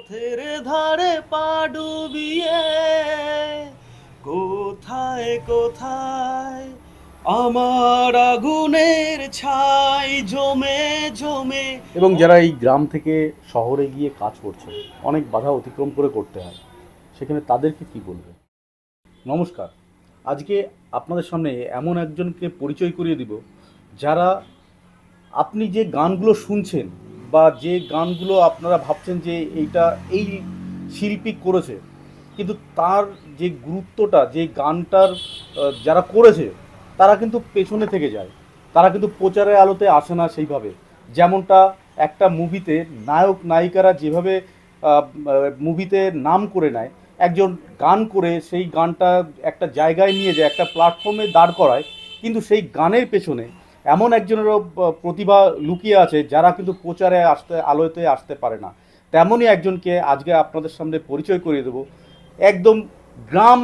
পথের ধারে পা ডুবিয়ে কোথায় কোথায়? আমার আগুনের ছাই জমে জমে। এবং যারা এই গ্রাম থেকে শহরে গিয়ে কাজ করছে অনেক বাধা অতিক্রম করে করতে হয়, সেখানে তাদেরকে কি বলবে নমস্কার। আজকে আপনাদের সামনে এমন একজনকে পরিচয় করিয়ে দিব, যারা আপনি যে গানগুলো শুনছেন বা যে গানগুলো আপনারা ভাবছেন যে এইটা এই শিল্পী করেছে, কিন্তু তার যে গুরুত্বটা, যে গানটার যারা করেছে, তারা কিন্তু পেছনে থেকে যায়। তারা কিন্তু প্রচারের আলোতে আসে না সেইভাবে। যেমনটা একটা মুভিতে নায়ক, নায়িকারা যেভাবে মুভিতে নাম করে নেয়, একজন গান করে সেই গানটা একটা জায়গায় নিয়ে যায়, একটা প্ল্যাটফর্মে দাঁড় করায়, কিন্তু সেই গানের পেছনে এমন একজনেরও প্রতিভা লুকিয়ে আছে যারা কিন্তু প্রচারে আসতে, আলোতে আসতে পারে না। তেমনই একজনকে আজকে আপনাদের সামনে পরিচয় করিয়ে দেবো। একদম গ্রাম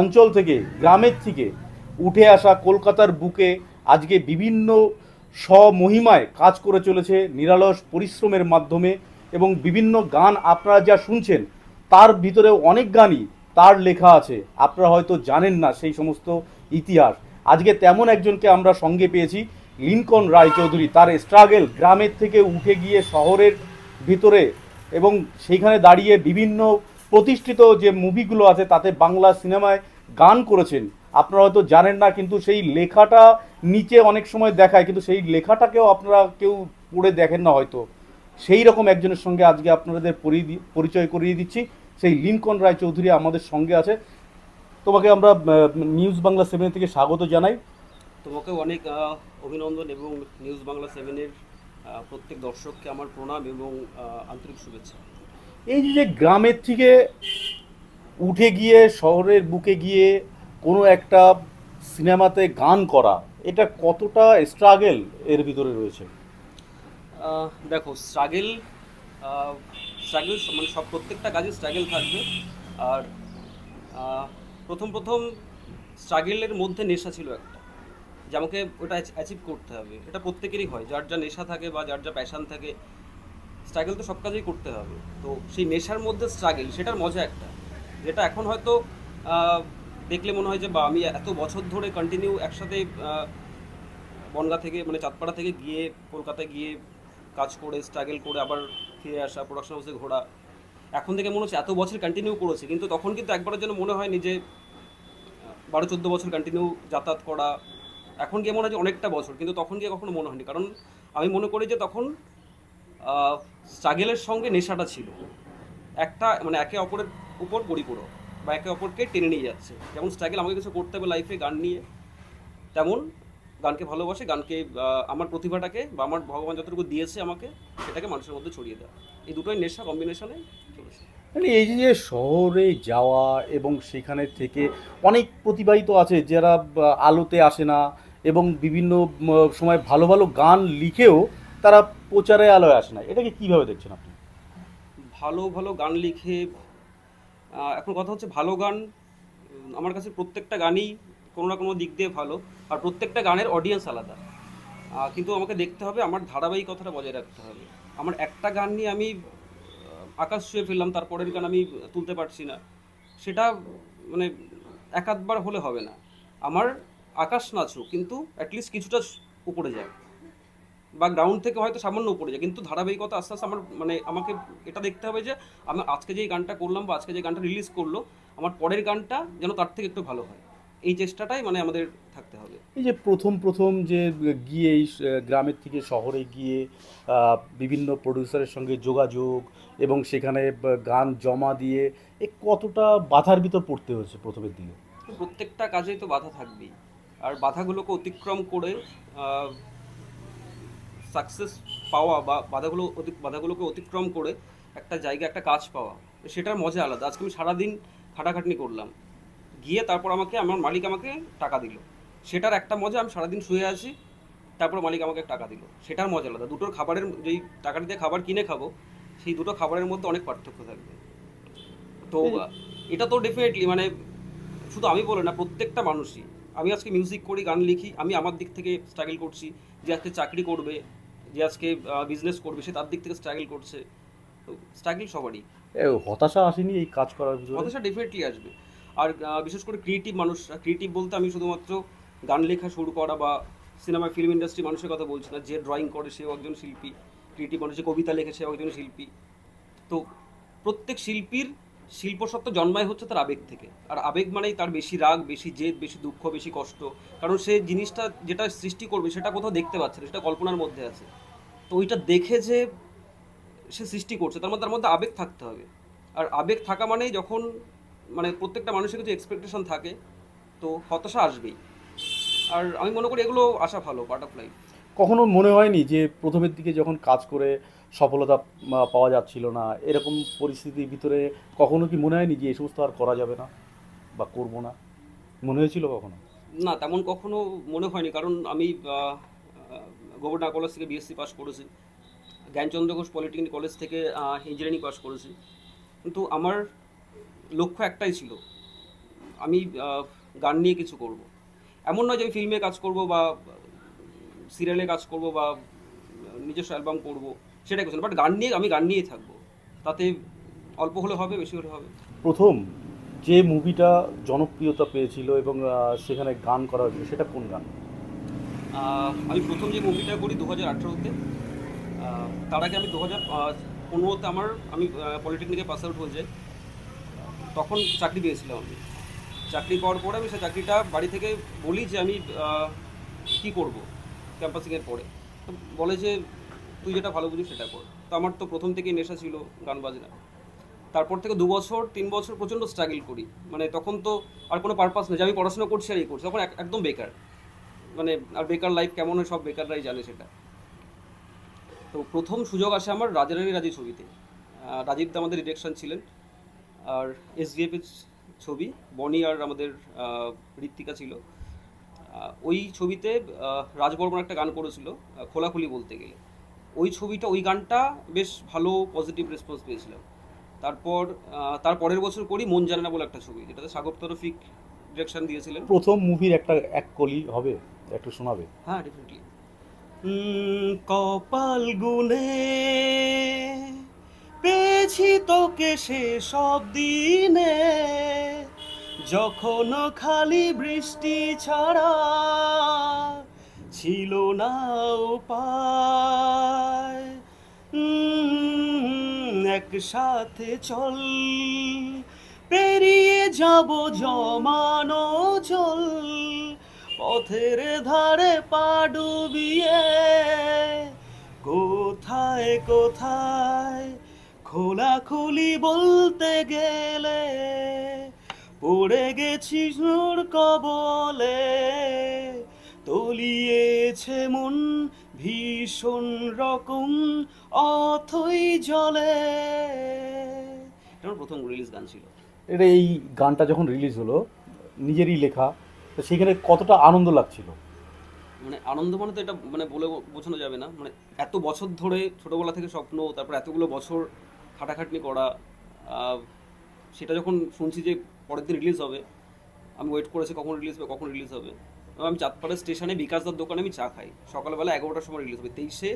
অঞ্চল থেকে, গ্রামের থেকে উঠে আসা কলকাতার বুকে আজকে বিভিন্ন স্বমহিমায় কাজ করে চলেছে নিরালস পরিশ্রমের মাধ্যমে এবং বিভিন্ন গান আপনারা যা শুনছেন, তার ভিতরে অনেক গানই তার লেখা আছে। আপনারা হয়তো জানেন না সেই সমস্ত ইতিহাস। আজকে তেমন একজনকে আমরা সঙ্গে পেয়েছি লিঙ্কন রায়চৌধুরী। তার স্ট্রাগেল গ্রামের থেকে উঠে গিয়ে শহরের ভিতরে এবং সেইখানে দাঁড়িয়ে বিভিন্ন প্রতিষ্ঠিত যে মুভিগুলো আছে, তাতে বাংলা সিনেমায় গান করেছেন। আপনারা হয়তো জানেন না, কিন্তু সেই লেখাটা নিচে অনেক সময় দেখায়, কিন্তু সেই লেখাটাকেও আপনারা কেউ পড়ে দেখেন না হয়তো। সেই রকম একজনের সঙ্গে আজকে আপনাদের পরি- পরিচয় করিয়ে দিচ্ছি। সেই লিঙ্কন রায় চৌধুরী আমাদের সঙ্গে আছে। তোমাকে আমরা নিউজ বাংলা সেভেন থেকে স্বাগত জানাই। তোমাকে অনেক অভিনন্দন এবং নিউজ বাংলা সেভেনের প্রত্যেক দর্শককে আমার প্রণাম এবং আন্তরিক শুভেচ্ছা। এই যে গ্রামের থেকে উঠে গিয়ে শহরের বুকে গিয়ে কোনো একটা সিনেমাতে গান করা এটা কতটা স্ট্রাগেল এর ভিতরে রয়েছে? দেখো স্ট্রাগেল স্ট্রাগেল মানে সব প্রত্যেকটা কাজে স্ট্রাগেল থাকবে। আর প্রথম প্রথম স্ট্রাগেলের মধ্যে নেশা ছিল একটা, যে আমাকে ওটা অ্যাচিভ করতে হবে। এটা প্রত্যেকেরই হয়, যার যা নেশা থাকে বা যার যা প্যাশান থাকে স্ট্রাগেল তো সব কাজেই করতে হবে। তো সেই নেশার মধ্যে স্ট্রাগেল সেটার মজা একটা। যেটা এখন হয়তো দেখলে মনে হয় যে, বা আমি এত বছর ধরে কন্টিনিউ একসাথে বনগা থেকে মানে চাঁদপাড়া থেকে গিয়ে, কলকাতায় গিয়ে কাজ করে স্ট্রাগেল করে আবার ফিরে আসা প্রোডাকশন হাউসে ঘোরা এখন থেকে মনে হচ্ছে এত বছর কন্টিনিউ করেছে, কিন্তু তখন কিন্তু একবারের জন্য মনে হয়নি যে বারো চোদ্দ বছর কন্টিনিউ যাতায়াত করা, এখন গিয়ে মনে হয় অনেকটা বছর, কিন্তু তখন গিয়ে কখনো মনে হয়নি। কারণ আমি মনে করি যে তখন স্ট্রাগেলের সঙ্গে নেশাটা ছিল। একটা মানে একে অপরের উপর পরিপূরক বা একে অপরকে টেনে নিয়ে যাচ্ছে। যেমন স্ট্রাগেল আমাকে কিছু করতে হবে লাইফে গান নিয়ে, তেমন গানকে ভালোবাসে, গানকে আমার প্রতিভাটাকে বা আমার ভগবান যতটুকু দিয়েছে আমাকে, সেটাকে মানুষের মধ্যে ছড়িয়ে দেওয়া। এই দুটোই নেশা কম্বিনেশনে মানে এই যে শহরে যাওয়া এবং সেখানে থেকে অনেক প্রতিবাহিত আছে, যারা আলোতে আসে না এবং বিভিন্ন সময় ভালো ভালো গান লিখেও তারা প্রচারে আলোয় আসে না। এটাকে কীভাবে দেখছেন আপনি? ভালো ভালো গান লিখে এখন কথা হচ্ছে ভালো গান আমার কাছে প্রত্যেকটা গানই কোনো না কোনো দিক দিয়ে ভালো, আর প্রত্যেকটা গানের অডিয়েন্স আলাদা। কিন্তু আমাকে দেখতে হবে, আমার ধারাবাহিকতাটা বজায় রাখতে হবে। আমার একটা গান নিয়ে আমি আকাশ ছুঁয়ে ফেললাম তারপরের গান আমি তুলতে পারছি না। সেটা মানে এক আধবার হলে হবে না। আমার আকাশ নাচুক, কিন্তু অ্যাটলিস্ট কিছুটা উপরে যায় বা গ্রাউন্ড থেকে হয়তো সামান্য উপরে যায়। কিন্তু ধারাবাহিকতা আস্তে আস্তে আমার মানে আমাকে এটা দেখতে হবে যে, আমি আজকে যে গানটা করলাম বা আজকে যে গানটা রিলিজ করল, আমার পরের গানটা যেন তার থেকে একটু ভালো হয়। এই চেষ্টাটাই মানে আমাদের থাকতে হবে। এই যে প্রথম প্রথম যে গিয়ে গ্রামের থেকে শহরে গিয়ে বিভিন্ন প্রডিউসারের সঙ্গে যোগাযোগ এবং সেখানে গান জমা দিয়ে এ কতটা বাধার ভিতর পড়তে হয়েছে প্রথমের দিকে? প্রত্যেকটা কাজেই তো বাধা থাকবেই। আর বাধাগুলোকে অতিক্রম করে সাকসেস পাওয়া বা বাধাগুলো বাধাগুলোকে অতিক্রম করে একটা জায়গা একটা কাজ পাওয়া, সেটার মজা আলাদা। আজকে আমি সারাদিন খাটাখাটনি করলাম। গিয়ে তারপর আমাকে, আমার মালিক আমাকে টাকা দিল। সেটার একটা মজা, আমি সারাদিন শুয়ে আছি, তারপর মালিক আমাকে টাকা দিল। সেটার মজা আলাদা। দুটোর খাবারের, যেই টাকা দিয়ে খাবার কিনে খাব সেই দুটো খাবারের মধ্যে অনেক পার্থক্য থাকবে। তো এটা তো ডেফিনেটলি মানে শুধু আমি বলে না প্রত্যেকটা মানুষই। আমি আজকে মিউজিক করি গান লিখি আমি আমার দিক থেকে স্ট্রাগল করছি যে আজকে চাকরি করবে যে আজকে বিজনেস করবে সে তার দিক থেকে স্ট্রাগল করছে। তো স্ট্রাগল সবারই। হতাশা আসেনি এই কাজ করার জন্য হতাশা ডেফিনেটলি আসবে। আর বিশেষ করে ক্রিয়েটিভ মানুষ ক্রিয়েটিভ বলতে আমি শুধুমাত্র গান লেখা শুরু করা বা সিনেমা ফিল্ম ইন্ডাস্ট্রি মানুষের কথা বলছি না যে ড্রয়িং করে সেও একজন শিল্পী। ক্রিয়েটিভ মানুষ কবিতা লিখেছে একজন শিল্পী। তো প্রত্যেক শিল্পীর শিল্পসত্ব জন্মায় হচ্ছে তার আবেগ থেকে। আর আবেগ মানেই তার বেশি রাগ, বেশি জেদ, বেশি দুঃখ, বেশি কষ্ট। কারণ সে জিনিসটা যেটা সৃষ্টি করবে সেটা কোথাও দেখতে পাচ্ছে না, সেটা কল্পনার মধ্যে আছে। তো ওইটা দেখে যে সে সৃষ্টি করছে, তার মধ্যে তার মধ্যে আবেগ থাকতে হবে। আর আবেগ থাকা মানেই যখন মানে প্রত্যেকটা মানুষের কিছু এক্সপেকটেশন থাকে, তো হতাশা আসবেই। আর আমি মনে করি এগুলো আসা ভালো পার্ট অফ লাইফ কখনো মনে হয়নি যে প্রথমের দিকে যখন কাজ করে সফলতা পাওয়া যাচ্ছিল না, এরকম পরিস্থিতির ভিতরে কখনো কি মনে হয়নি যে এই সমস্ত আর করা যাবে না বা করব না? মনে হয়েছিল কখনো? না, তেমন কখনো মনে হয়নি। কারণ আমি গভর্নর কলেজ থেকে বিএসসি পাস করেছি। জ্ঞানচন্দ্র ঘোষ পলিটেকনিক কলেজ থেকে ইঞ্জিনিয়ারিং পাস করেছি। কিন্তু আমার লক্ষ্য একটাই ছিল, আমি গান নিয়ে কিছু করব। এমন নয় যে আমি ফিল্মে কাজ করব বা সিরিয়ালে কাজ করব বা নিজস্ব অ্যালবাম করব সেটাই কিছু বাট গান নিয়ে আমি গান নিয়েই থাকব। তাতে অল্প হলে হবে বেশি হলে হবে। প্রথম যে মুভিটা জনপ্রিয়তা পেয়েছিল এবং সেখানে গান করা হয়েছিল সেটা কোন গান? আমি প্রথম যে মুভিটা করি দু হাজার আঠেরোতে তার আগে আমি দু হাজার পনেরোতে আমার আমি পলিটেকনিকে পাস আউট হয়ে যাই। তখন চাকরি পেয়েছিলাম আমি। চাকরি পাওয়ার পরে আমি সেই চাকরিটা বাড়ি থেকে বলি যে আমি কি করব? ক্যাম্পাসিংয়ের পরে। তো বলে যে, তুই যেটা ভালো বুঝিস সেটা কর। তো আমার তো প্রথম থেকেই নেশা ছিল গান বাজনা। তারপর থেকে দু বছর, তিন বছর প্রচণ্ড স্ট্রাগল করি। মানে তখন তো আর কোনো পারপাস নেই যে আমি পড়াশোনা করছি আর এই করছি। তখন একদম বেকার। মানে আর বেকার লাইফ কেমন হয় সব বেকাররাই জানে সেটা। তো প্রথম সুযোগ আসে আমার রাজারানী রাজি ছবিতে। রাজীব দা আমাদের ডিরেকশন ছিলেন। আর এসডিএফের ছবি, বনি আর আমাদের ঋত্বিকা ছিল। ওই ছবিতে রাজবর্মন একটা গান করেছিল খোলাখুলি বলতে গেলে। ওই ছবিটা ওই গানটা বেশ ভালো পজিটিভ রেসপন্স পেয়েছিলাম। তারপর তার পরের বছর করি মন জানে না বলে একটা ছবি যেটাতে সাগর তরফিক ডিরেকশন দিয়েছিলেন। প্রথম মুভির একটা এক কলি হবে একটু শোনাবে? হ্যাঁ ডেফিনেটলি কপাল গুনে পেয়েছি তোকে সে সব দিনে। যখন খালি বৃষ্টি ছাড়া ছিল না উপায় একসাথে চল, পেরিয়ে যাব জমানো চল, পথের ধারে পা ডুবিয়ে কোথায় কোথায়, খোলাখুলি বলতে গেলে পড়ে গেছি সুর কবলে তলিয়েছে মন ভীষণ রকম অথই জলে। এটা আমার প্রথম রিলিজ গান ছিল। এটা এই গানটা যখন রিলিজ হলো নিজেরই লেখা তো সেখানে কতটা আনন্দ লাগছিল? মানে আনন্দ মানে তো এটা মানে বলে বোঝানো যাবে না। মানে এত বছর ধরে ছোটোবেলা থেকে স্বপ্ন তারপর এতগুলো বছর খাটাখাটনি করা সেটা যখন শুনছি যে পরের দিন রিলিজ হবে, আমি ওয়েট করেছি কখন রিলিজ হবে, কখন রিলিজ হবে। আমি চাঁদপাড়া স্টেশনে বিকাশদার দোকানে আমি চা খাই। সকালবেলা এগারোটার সময় রিলিজ হবে, তেইশে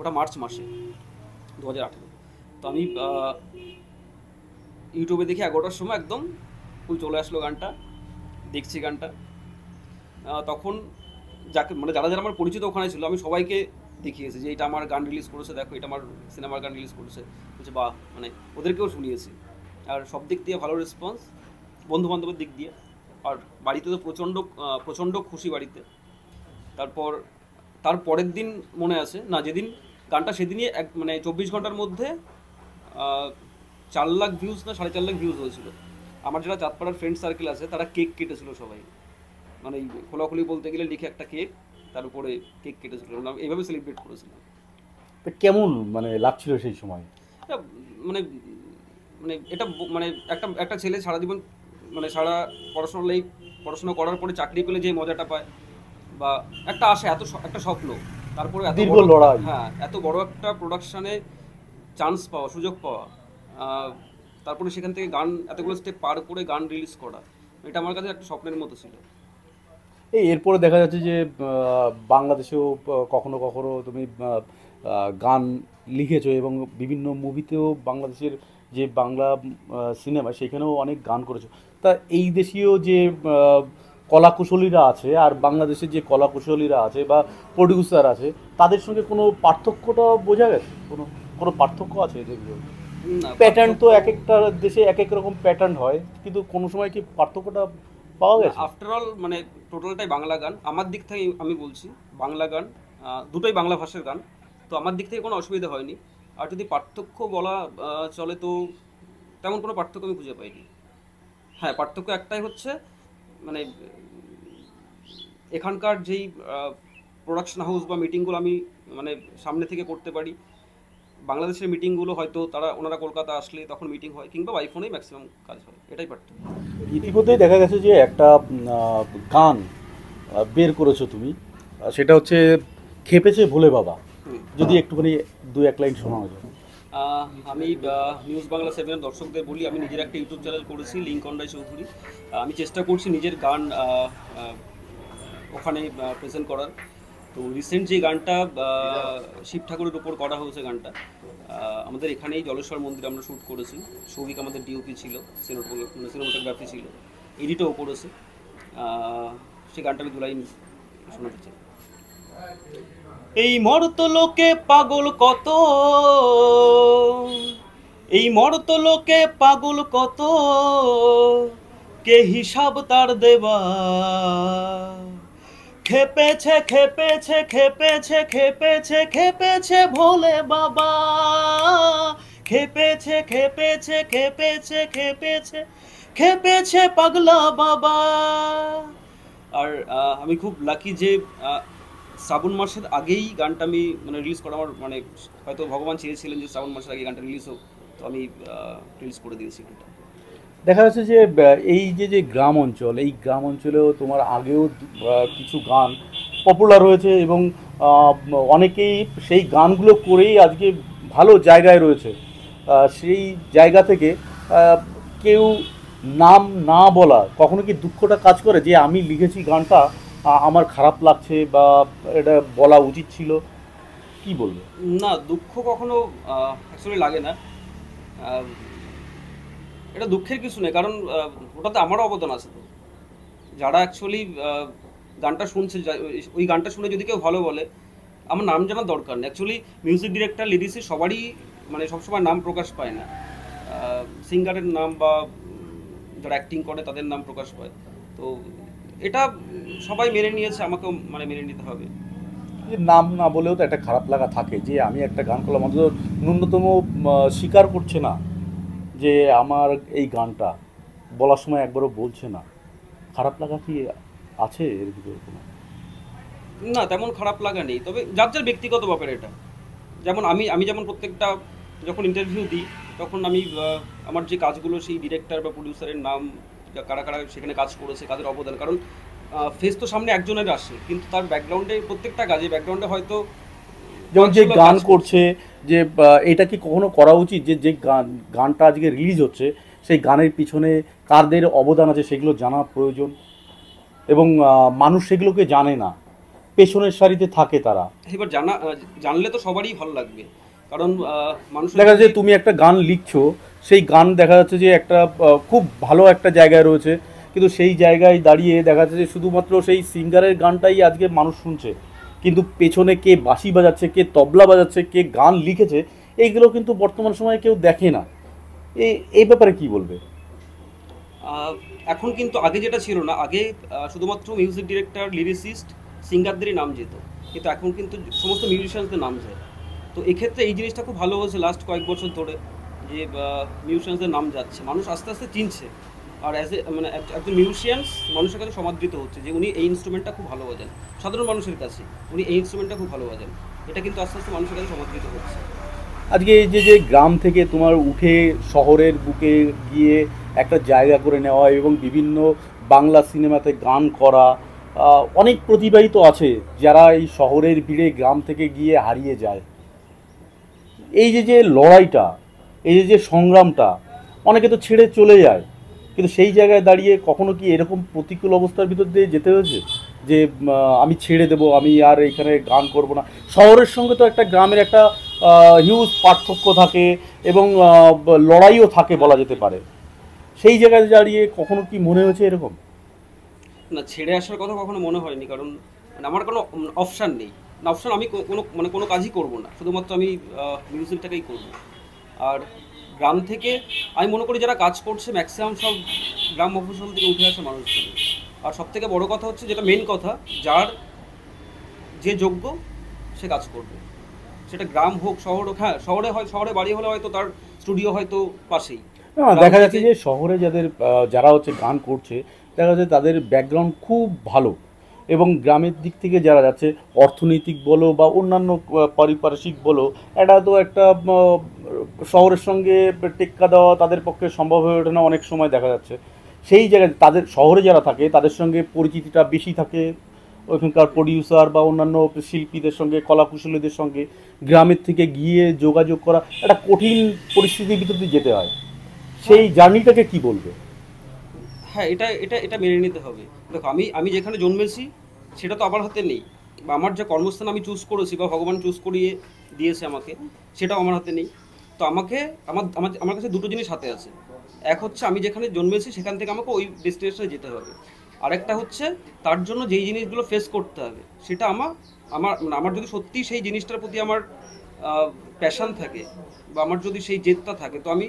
ওটা মার্চ মাসে দু হাজার আঠেরো। তো আমি ইউটিউবে দেখি এগারোটার সময় একদম ফুল চলে আসলো গানটা, দেখছি গানটা। তখন যাকে মানে যারা যারা আমার পরিচিত ওখানে ছিল, আমি সবাইকে দেখিয়েছি যে এটা আমার গান রিলিজ করেছে, দেখো এটা আমার সিনেমার গান রিলিজ করেছে। বলছে বা মানে ওদেরকেও শুনিয়েছি। আর সব দিক দিয়ে ভালো রেসপন্স বন্ধু বান্ধবের দিক দিয়ে। আর বাড়িতে তো প্রচণ্ড প্রচণ্ড খুশি বাড়িতে। তারপর তার পরের দিন মনে আছে না যেদিন গানটা সেদিনই এক মানে চব্বিশ ঘণ্টার মধ্যে চার লাখ ভিউজ না সাড়ে চার লাখ ভিউজ হয়েছিল। আমার যারা চাঁদপাড়ার ফ্রেন্ড সার্কেল আছে তারা কেক কেটেছিল সবাই। মানে এই খোলাখুলি বলতে গেলে লিখে একটা কেক তার উপরে কেক কেটেছিল। এইভাবে সেলিব্রেট করেছিলাম। তো কেমন মানে লাগছিল সেই সময়? মানে মানে এটা মানে একটা একটা ছেলে সারা জীবন মানে সারা পড়াশোনা লাইফ পড়াশোনা করার পরে চাকরি পেলে যে মজাটা পায় বা একটা আশা এত একটা স্বপ্ন। তারপরে এত দীর্ঘ লড়াই। হ্যাঁ এত বড় একটা প্রোডাকশনে চান্স পাওয়া সুযোগ পাওয়া। তারপরে সেখান থেকে গান এতগুলো স্টেপ পার করে গান রিলিজ করা। এটা আমার কাছে একটা স্বপ্নের মতো ছিল। এই এরপরে দেখা যাচ্ছে যে বাংলাদেশেও কখনো কখনো তুমি গান লিখেছো এবং বিভিন্ন মুভিতেও বাংলাদেশের যে বাংলা সিনেমা সেখানেও অনেক গান করেছ। তা এই দেশীয় যে কলাকুশলীরা আছে আর বাংলাদেশের যে কলাকুশলীরা আছে বা প্রডিউসার আছে তাদের সঙ্গে কোনো পার্থক্যটা বোঝা গেছে? কোনো কোনো পার্থক্য আছে এদের না, প্যাটার্ন তো এক একটা দেশে এক এক রকম প্যাটার্ন হয় কিন্তু কোনো সময় কি পার্থক্যটা পাওয়া গেছে? আফটার অল মানে টোটালটাই বাংলা গান। আমার দিক থেকে আমি বলছি বাংলা গান দুটোই বাংলা ভাষার গান তো আমার দিক থেকে কোনো অসুবিধা হয়নি। আর যদি পার্থক্য বলা চলে তো তেমন কোনো পার্থক্য আমি খুঁজে পাইনি। হ্যাঁ পার্থক্য একটাই হচ্ছে মানে এখানকার যেই প্রোডাকশন হাউস বা মিটিংগুলো আমি মানে সামনে থেকে করতে পারি বাংলাদেশের মিটিংগুলো হয়তো তারা ওনারা কলকাতা আসলে তখন মিটিং হয় কিংবা বাইফোনেই ম্যাক্সিমাম কাজ হয় এটাই পার্থক্য। ইতিমধ্যেই দেখা গেছে যে একটা গান বের করেছ তুমি সেটা হচ্ছে খেপেছে ভোলে বাবা। যদি একটুখানি দু এক লাইন শোনানো আহ, আমি নিউজ বাংলা সেভেনের দর্শকদের বলি আমি নিজের একটা ইউটিউব চ্যানেল করেছি লিঙ্কন রায় চৌধুরী আমি চেষ্টা করছি নিজের গান ওখানে প্রেজেন্ট করার। তো রিসেন্ট যে গানটা শিব ঠাকুরের উপর করা হয়েছে গানটা আমাদের এখানেই জলেশ্বর মন্দিরে আমরা শ্যুট করেছি। সৌভিক আমাদের ডিওপি ছিল সিনেমাটোগ্রাফি ছিল। এডিটও করেছে। সেই গানটা আমি দু লাইন শোনাতে চাই। এই মর্ত লোকে পাগল কত? এই মর্ত লোকে পাগল কত? কে হিসাব তার দেবা? খেপেছে খেপেছে খেপেছে খেপেছে খেপেছে ভোলে বাবা। খেপেছে খেপেছে খেপেছে খেপেছে খেপেছে পাগলা বাবা। আর আমি খুব লাকি যে শ্রাবণ মাসের আগেই গানটা আমি মানে রিলিজ করা আমার মানে হয়তো ভগবান চেয়েছিলেন যে শ্রাবণ মাসের আগে গানটা রিলিজ হোক, তো আমি রিলিজ করে দিয়েছি গানটা। দেখা যাচ্ছে যে এই যে যে গ্রাম অঞ্চল, এই গ্রাম অঞ্চলেও তোমার আগেও কিছু গান পপুলার হয়েছে এবং অনেকেই সেই গানগুলো করেই আজকে ভালো জায়গায় রয়েছে। সেই জায়গা থেকে কেউ নাম না বলা, কখনো কি দুঃখটা কাজ করে যে আমি লিখেছি গানটা আমার খারাপ লাগছে বা এটা বলা উচিত ছিল। কি বলবে? না, দুঃখ কখনো অ্যাকচুয়ালি লাগে না। এটা দুঃখের কিছু নেই কারণ ওটাতে আমারও অবদান আছে তো। যারা অ্যাকচুয়ালি গানটা শুনছে ওই- গানটা শুনে যদি কেউ ভালো বলে, আমার নাম জানার দরকার নেই। অ্যাকচুয়ালি মিউজিক ডিরেক্টর লিরিক্সে সবারই মানে সবসময় নাম প্রকাশ পায় না। সিঙ্গারের নাম বা যারা অ্যাক্টিং করে, তাদের নাম প্রকাশ পায়। তো এটা সবাই মেনে নিয়েছে আমাকেও মানে মেনে নিতে হবে। নাম না বলেও তো একটা খারাপ লাগা থাকে যে আমি একটা গান করলাম অন্তত ন্যূনতম স্বীকার করছে না যে আমার এই গানটা। বলার সময় একবারও বলছে না। খারাপ লাগা কি আছে এর ভিতরে কোনো? না তেমন খারাপ লাগা নেই। তবে যার যার ব্যক্তিগত ব্যাপার এটা। যেমন আমি আমি যেমন প্রত্যেকটা যখন ইন্টারভিউ দিই তখন আমি আমার যে কাজগুলো সেই ডিরেক্টর বা প্রডিউসারের নাম কারা কারা সেখানে কাজ করেছে কাদের অবদান? কারণ ফেস তো সামনে একজনের আসে কিন্তু তার ব্যাকগ্রাউন্ডে প্রত্যেকটা কাজে ব্যাকগ্রাউন্ডে হয়তো যেমন যে গান করছে যে এটা কি কখনো করা উচিত যে যে গান গানটা আজকে রিলিজ হচ্ছে সেই গানের পিছনে কারদের অবদান আছে সেগুলো জানা প্রয়োজন? এবং মানুষ সেগুলোকে জানে না পেছনের সারিতে থাকে তারা। এবার জানা জানলে তো সবারই ভালো লাগবে। কারণ মানুষ দেখা যদি- তুমি একটা গান লিখছো সেই গান দেখা যাচ্ছে যে একটা খুব ভালো একটা জায়গায় রয়েছে। কিন্তু সেই জায়গায় দাঁড়িয়ে দেখা যাচ্ছে যে শুধুমাত্র সেই সিঙ্গারের গানটাই আজকে মানুষ শুনছে। কিন্তু পেছনে কে বাঁশি বাজাচ্ছে, কে তবলা বাজাচ্ছে, কে গান লিখেছে, এইগুলো কিন্তু বর্তমান সময়ে কেউ দেখে না। এই এই ব্যাপারে কি বলবে? এখন কিন্তু আগে যেটা ছিল না, আগে শুধুমাত্র মিউজিক ডিরেক্টর লিরিসিস্ট সিঙ্গারদেরই নাম যেত। কিন্তু এখন কিন্তু সমস্ত মিউজিশিয়ানসদের নাম যায়। তো এক্ষেত্রে এই জিনিসটা খুব ভালো হয়েছে লাস্ট কয়েক বছর ধরে। যে মিউজিশিয়ানসদের নাম যাচ্ছে। মানুষ আস্তে আস্তে চিনছে। আর অ্যাজ এ মানে এক- একজন মিউজিশিয়ানস মানুষের কাছে সমাদৃত হচ্ছে যে, উনি এই ইনস্ট্রুমেন্টটা খুব ভালো বাজান। সাধারণ মানুষের কাছে উনি এই ইনস্ট্রুমেন্টটা খুব ভালো বাজান। এটা কিন্তু আস্তে আস্তে মানুষের কাছে সমাদৃত হচ্ছে। আজকে এই যে যে গ্রাম থেকে তোমার উঠে শহরের বুকে গিয়ে একটা জায়গা করে নেওয়া এবং বিভিন্ন বাংলা সিনেমাতে গান করা অনেক প্রতিবাহিত আছে যারা এই শহরের ভিড়ে গ্রাম থেকে গিয়ে হারিয়ে যায়। এই যে যে লড়াইটা এই যে সংগ্রামটা, অনেকে তো ছেড়ে চলে যায়, কিন্তু সেই জায়গায় দাঁড়িয়ে কখনো কি এরকম প্রতিকূল অবস্থার ভিতর দিয়ে যেতে হয়েছে? যে আমি ছেড়ে দেব, আমি আর এখানে গান করব না। শহরের সঙ্গে তো একটা গ্রামের একটা হিউজ পার্থক্য থাকে এবং লড়াইও থাকে বলা যেতে পারে। সেই জায়গায় দাঁড়িয়ে কখনো কি মনে হয়েছে এরকম? না, ছেড়ে আসার কথা কখনো মনে হয়নি, কারণ মানে আমার কোনো অপশান নেই। না অপশান আমি কোনো মানে কোনো কাজই করব না। শুধুমাত্র আমি মিউজিকটাকেই করব। আর গ্রাম থেকে আমি মনে করি যারা কাজ করছে ম্যাক্সিমাম সব গ্রাম মফস্বল থেকে উঠে আসা মানুষজন। আর সব থেকে বড় কথা হচ্ছে যেটা মেন কথা যার যে যোগ্য সে কাজ করবে। সেটা গ্রাম হোক শহর হোক হ্যাঁ শহরে হয় শহরে বাড়ি হলে হয়তো তার স্টুডিও হয়তো পাশেই। দেখা যাচ্ছে যে শহরে যাদের যারা হচ্ছে গান করছে দেখা যাচ্ছে তাদের ব্যাকগ্রাউন্ড খুব ভালো। এবং গ্রামের দিক থেকে যারা যাচ্ছে, অর্থনৈতিক বলো বা অন্যান্য পারিপার্শ্বিক বলো, এটা তো একটা শহরের সঙ্গে টেক্কা দেওয়া তাদের পক্ষে সম্ভব হয়ে ওঠে না অনেক সময় দেখা যাচ্ছে। সেই জায়গায় তাদের, শহরে যারা থাকে, তাদের সঙ্গে পরিচিতিটা বেশি থাকে। ওইখানকার প্রডিউসার বা অন্যান্য শিল্পীদের সঙ্গে, কলাকুশলীদের সঙ্গে, গ্রামের থেকে গিয়ে যোগাযোগ করা, একটা কঠিন পরিস্থিতির ভিতর দিয়ে যেতে হয়। সেই জার্নিটাকে কি বলবে? হ্যাঁ এটা এটা এটা মেনে নিতে হবে। দেখো, আমি আমি যেখানে জন্মেছি, সেটা তো আমার হাতে নেই। বা আমার যে কর্মস্থান আমি চুজ করেছি বা ভগবান চুজ করিয়ে দিয়েছে আমাকে, সেটাও আমার হাতে নেই। তো আমাকে, আমার আমার আমার কাছে দুটো জিনিস হাতে আছে। এক হচ্ছে, আমি যেখানে জন্মেছি, সেখান থেকে আমাকে ওই ডেস্টিনেশনে যেতে হবে। আরেকটা হচ্ছে, তার জন্য যেই জিনিসগুলো ফেস করতে হবে, সেটা আমার আমার মানে আমার যদি সত্যি সেই জিনিসটার প্রতি আমার প্যাশান থাকে, বা আমার যদি সেই জেদটা থাকে, তো আমি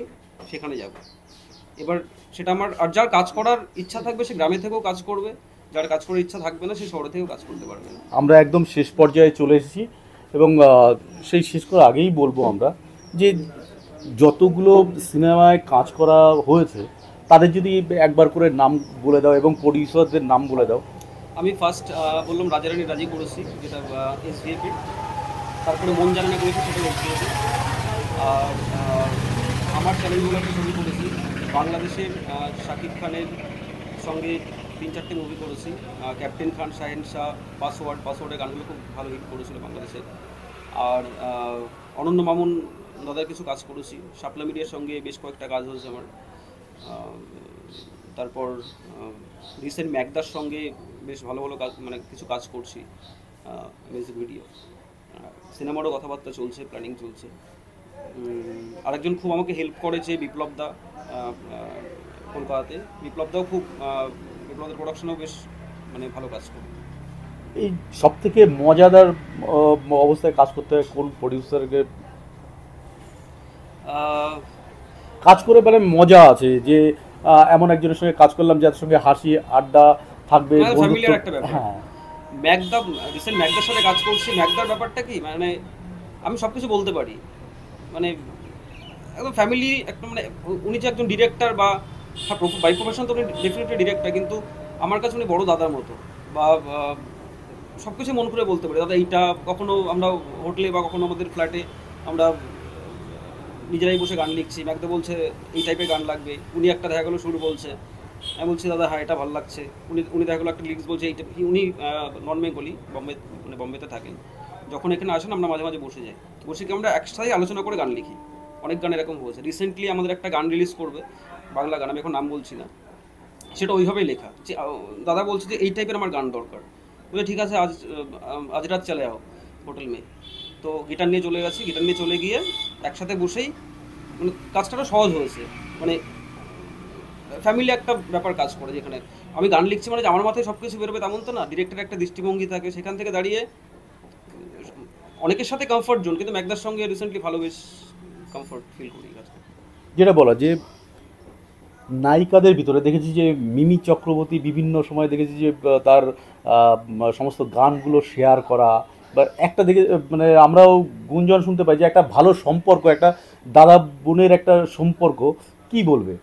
সেখানে যাব। এবার সেটা আমার আর যার কাজ করার ইচ্ছা থাকবে সে গ্রামে থেকেও কাজ করবে। যার কাজ করার ইচ্ছা থাকবে না সে শহরে থেকেও কাজ করতে পারবে না। আমরা একদম শেষ পর্যায়ে চলে এসেছি এবং সেই শেষ করার আগেই বলব আমরা যে যতগুলো সিনেমায় কাজ করা হয়েছে তাদের যদি একবার করে নাম বলে দাও এবং প্রডিউসারদের নাম বলে দাও। আমি ফার্স্ট বললাম রাজারানী রাজি করেছি যেটা এস এসভিএপি তারপরে মন জানে না করেছি সেটা এসভিএপি আর আমার চ্যানেলগুলো একটা ছবি করেছি। বাংলাদেশের শাকিব খানের সঙ্গে তিন, চারটে মুভি করেছি। ক্যাপ্টেন খান শাহেন শাহ পাসওয়ার্ড পাসওয়ার্ডের গানগুলো খুব ভালো হিট করেছিল বাংলাদেশে আর অনন্য মামুন দাদার কিছু কাজ করেছি। শাপলা মিডিয়ার সঙ্গে বেশ কয়েকটা কাজ হয়েছে আমার। তারপর রিসেন্ট ম্যাকদার সঙ্গে বেশ ভালো ভালো কাজ মানে কিছু কাজ করছি। মিউজিক ভিডিও সিনেমারও কথাবার্তা চলছে প্ল্যানিং চলছে। আরেকজন খুব আমাকে হেল্প করেছে বিপ্লব দা কলকাতাতে। বিপ্লব দাও খুব বিপ্লবদের প্রোডাকশনেও বেশ মানে ভালো কাজ করে। এই সব থেকে মজাদার অবস্থায় কাজ করতে হয় কোন প্রডিউসারকে কাজ করে মানে মজা আছে যে এমন একজনের সঙ্গে কাজ করলাম যার সঙ্গে হাসি আড্ডা থাকবে হ্যাঁ, একটা ব্যাপার। হ্যাঁ। ম্যাকদা রিসেন্ট ম্যাকদার সাথে কাজ করছি ম্যাকদার ব্যাপারটা কি? মানে আমি সব কিছু বলতে পারি। মানে একদম ফ্যামিলি একটা মানে উনি যে একজন ডিরেক্টর বা বাই প্রফেশন তো উনি ডেফিনেটলি ডিরেক্টর কিন্তু আমার কাছে উনি বড় দাদার মতো বা সব কিছু মন করে বলতে পারি। দাদা, এইটা কখনো আমরা হোটেলে বা কখনো আমাদের ফ্ল্যাটে আমরা নিজেরাই বসে গান লিখছি। ম্যাকদা বলছে, এই টাইপের গান লাগবে। উনি একটা দেখা গেলো, সুর বলছে। আমি বলছি, দাদা হ্যাঁ এটা ভালো লাগছে। উনি উনি দেখা গেলো একটা লিরিক্স বলছে, এইটা উনি নন বেঙ্গলি বম্বে মানে বম্বেতে থাকেন। যখন এখানে আসেন, আমরা মাঝে মাঝে বসে যাই। বসে কি আমরা একসাথে আলোচনা করে গান লিখি। অনেক গান এরকম হয়েছে। রিসেন্টলি আমাদের একটা গান রিলিজ করবে, বাংলা গান, আমি এখন নাম বলছি না। সেটা ওইভাবেই লেখা। যে দাদা বলছে যে, এই টাইপের আমার গান দরকার। বলে ঠিক আছে, আজ আজ রাত চলে যাও হোটেল মে। তো গিটার নিয়ে চলে গেছি। গিটার নিয়ে চলে গিয়ে একসাথে বসেই মানে কাজটা সহজ হয়েছে। মানে ফ্যামিলি একটা ব্যাপার কাজ করে যেখানে। আমি গান লিখছি মানে আমার মাথায় সব কিছু বেরোবে তেমন তো না। ডিরেক্টর একটা দৃষ্টিভঙ্গি থাকে। সেখান থেকে দাঁড়িয়ে অনেকের সাথে কমফর্ট জোন কিন্তু ম্যাকদার সঙ্গে রিসেন্টলি ভালো বেশ কমফর্ট ফিল করি যেটা বলা যে নায়িকাদের ভিতরে দেখেছি যে মিমি চক্রবর্তী বিভিন্ন সময় দেখেছি যে তার সমস্ত গানগুলো শেয়ার করা বা একটা দেখে মানে আমরাও গুঞ্জন শুনতে পাই যে একটা ভালো সম্পর্ক একটা দাদা বোনের একটা সম্পর্ক কি বলবে?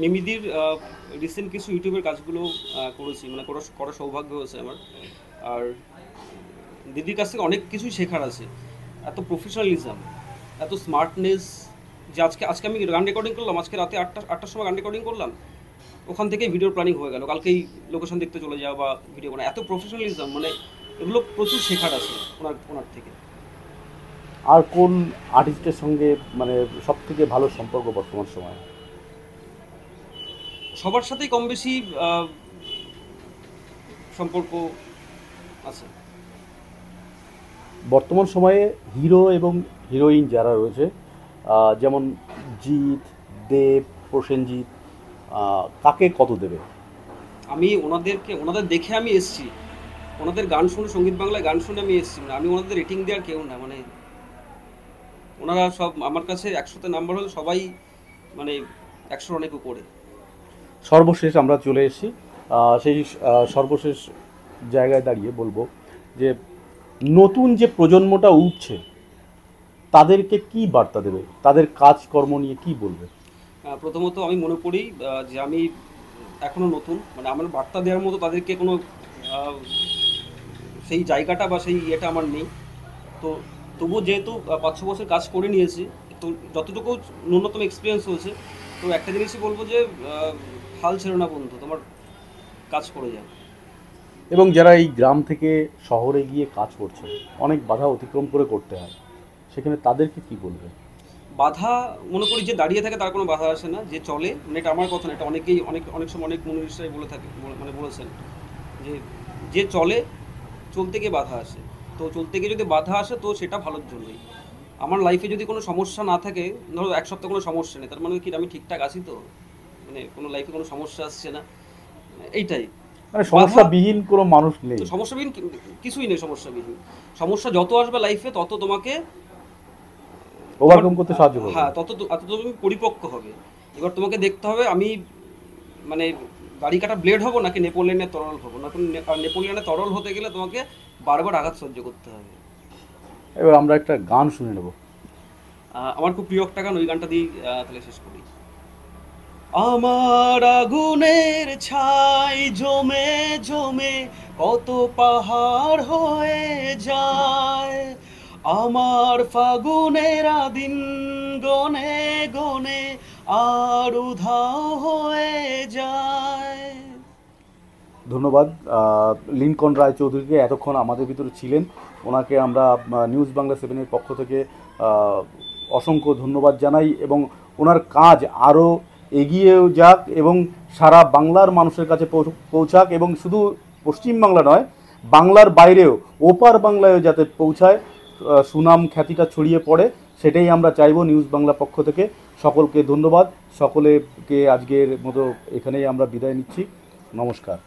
মিমিদির রিসেন্ট কিছু ইউটিউবের কাজগুলো করেছি মানে করার সৌভাগ্য হয়েছে আমার। আর দিদির কাছ থেকে অনেক কিছুই শেখার আছে। এত প্রফেশনালিজম এত স্মার্টনেস যে আজকে আজকে আমি গান রেকর্ডিং করলাম আজকে রাতে আটটা আটটার সময় গান রেকর্ডিং করলাম ওখান থেকেই ভিডিও প্ল্যানিং হয়ে গেল। কালকেই লোকেশন দেখতে চলে যাওয়া বা ভিডিও বানা এত প্রফেশনালিজম মানে এগুলো প্রচুর শেখার আছে ওনার ওনার থেকে। আর কোন আর্টিস্টের সঙ্গে মানে সব থেকে ভালো সম্পর্ক বর্তমান সময়ে? সবার সাথেই কম বেশি সম্পর্ক আছে। বর্তমান সময়ে হিরো এবং হিরোইন যারা রয়েছে যেমন জিৎ দেব প্রসেনজিৎ কাকে কত দেবে? আমি ওনাদেরকে ওনাদের দেখে আমি এসেছি। ওনাদের গান শুনে সংগীত বাংলায় গান শুনে আমি এসেছি। মানে আমি ওনাদের রেটিং দেওয়ার কেউ না মানে ওনারা সব আমার কাছে একশোতে নাম্বার হলে সবাই মানে একশোর অনেক উপরে। সর্বশেষ আমরা চলে এসেছি। সেই সর্বশেষ জায়গায় দাঁড়িয়ে বলব যে নতুন যে প্রজন্মটা উঠছে, তাদেরকে কি বার্তা দেবে? তাদের কাজকর্ম নিয়ে কি বলবে? প্রথমত আমি মনে করি যে আমি এখনও নতুন মানে আমার বার্তা দেওয়ার মতো তাদেরকে কোনো সেই জায়গাটা বা সেই ইয়েটা আমার নেই। তো তবুও যেহেতু পাঁচ ছ বছর কাজ করে নিয়েছি, তো যতটুকু ন্যূনতম এক্সপিরিয়েন্স হয়েছে, তো একটা জিনিসই বলব যে হাল ছেড়ো না বন্ধু, তোমার কাজ করে যাও। এবং যারা এই গ্রাম থেকে শহরে গিয়ে কাজ করছে অনেক বাধা অতিক্রম করে করতে হয়, সেখানে তাদেরকে কি বলবে বাধা মনে করি যে দাঁড়িয়ে থাকে তার কোনো বাধা আসে না, যে চলে মানে এটা আমার কথা না, এটা অনেকেই, অনেক অনেক সময় অনেক মনীষরাই বলে থাকে মানে বলেছেন যে যে চলে, চলতে গিয়ে বাধা আসে। তো চলতে গিয়ে যদি বাধা আসে, তো সেটা ভালোর জন্যই। আমার লাইফে যদি কোনো সমস্যা না থাকে, ধরো এক সপ্তাহ কোনো সমস্যা নেই, তার মানে কি, আমি ঠিকঠাক আছি তো? মানে কোনো লাইফে কোনো সমস্যা আসছে না, এইটাই। মানে সমস্যাবিহীন কোনো মানুষ নেই। সমস্যাবিহীন কিছুই নেই সমস্যাবিহীন। সমস্যা যত আসবে লাইফে তত তোমাকে ওভারকাম করতে সাহায্য করবে। হ্যাঁ তত তত তুমি পরিপক্ক হবে। এবার তোমাকে দেখতে হবে আমি মানে গাড়ি কাটা ব্লেড হব নাকি নেপোলিয়নের তরল হব? না নেপোলিয়নের তরল হতে গেলে তোমাকে বারবার আঘাত সহ্য করতে হবে। এবার আমরা একটা গান শুনে নেব। আমার খুব প্রিয় একটা গান ওই গানটা দিয়ে তাহলে শেষ করি। আমার আগুনের ছাই জমে জমে কত পাহাড় হয়ে যায়। আমার ফাগুনের দিন গনে গনে আর উধাও হয়ে যায়। ধন্যবাদ লিনকন রায় চৌধুরীকে এতক্ষণ আমাদের ভিতরে ছিলেন। ওনাকে আমরা নিউজ বাংলা সেভেনের পক্ষ থেকে অসংখ্য ধন্যবাদ জানাই এবং ওনার কাজ আরও এগিয়েও যাক এবং সারা বাংলার মানুষের কাছে পৌঁছাক এবং শুধু পশ্চিমবাংলা নয়, বাংলার বাইরেও, ওপার বাংলায়ও যাতে পৌঁছায় সুনাম খ্যাতিটা ছড়িয়ে পড়ে, সেটাই আমরা চাইব নিউজ বাংলা পক্ষ থেকে। সকলকে ধন্যবাদ। সকলেকে আজকের মতো এখানেই আমরা বিদায় নিচ্ছি। নমস্কার।